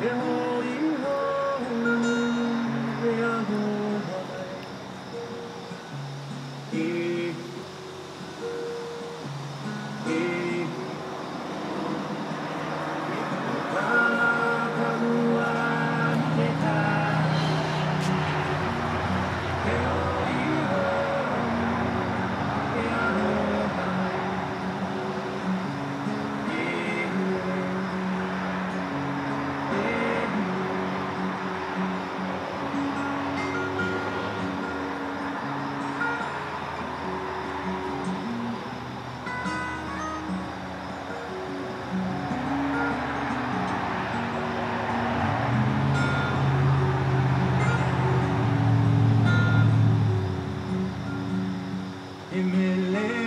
Yeah. Lily.